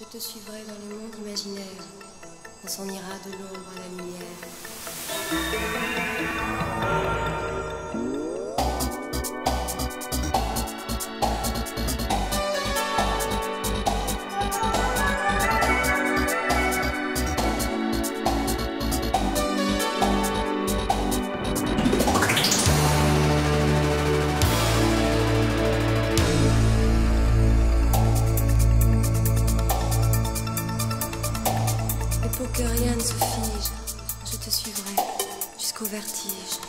Je te suivrai dans le monde imaginaire. On s'en ira de l'ombre à la lumière. jusqu'au vertige.